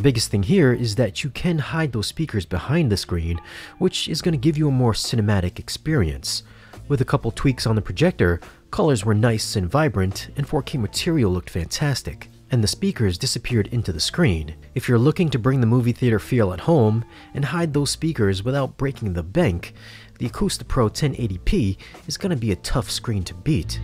The biggest thing here is that you can hide those speakers behind the screen, which is going to give you a more cinematic experience. With a couple tweaks on the projector, colors were nice and vibrant, and 4K material looked fantastic and the speakers disappeared into the screen. If you're looking to bring the movie theater feel at home and hide those speakers without breaking the bank, the Pro 1080p is going to be a tough screen to beat.